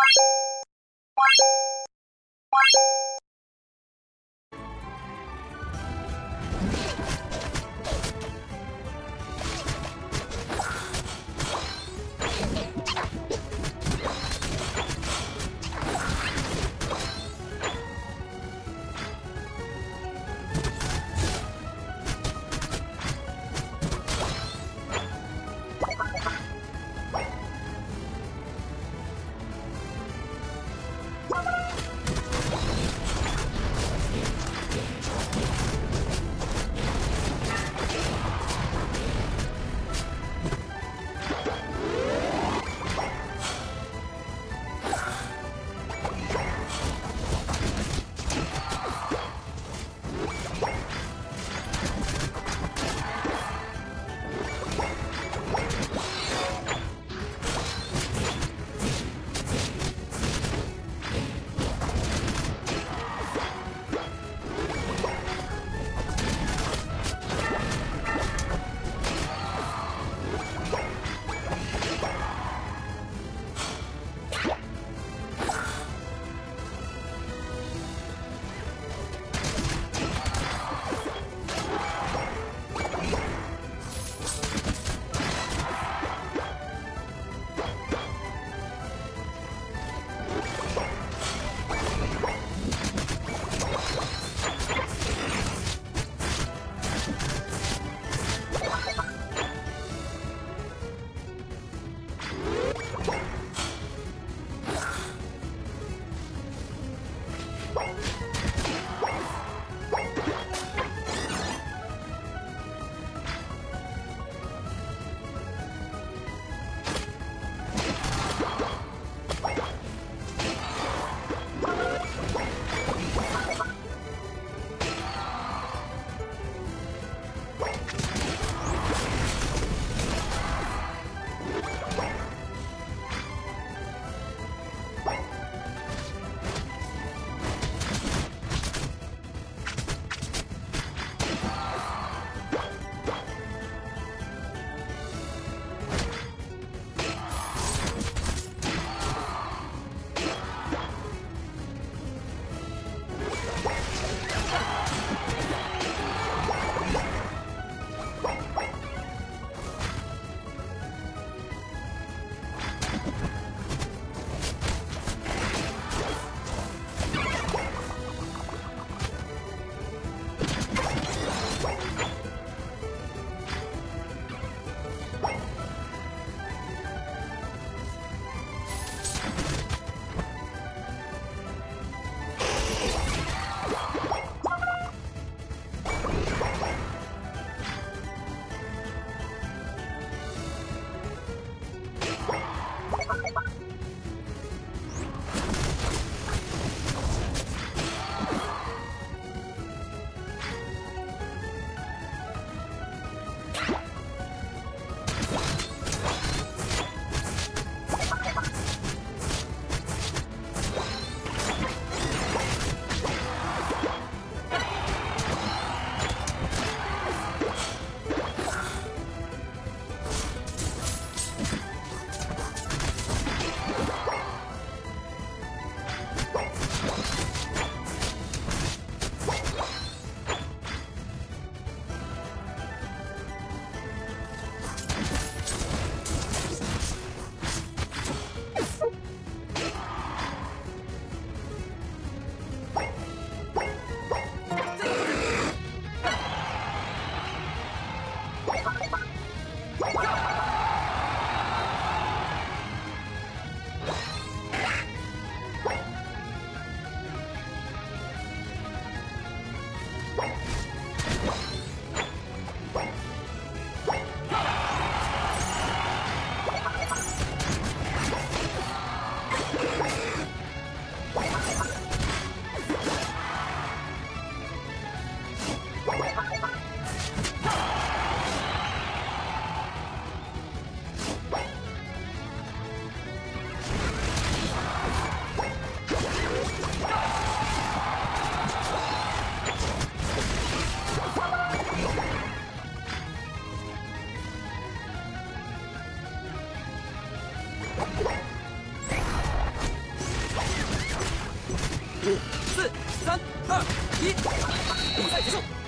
バス。五、四、三、二、一，比赛结束。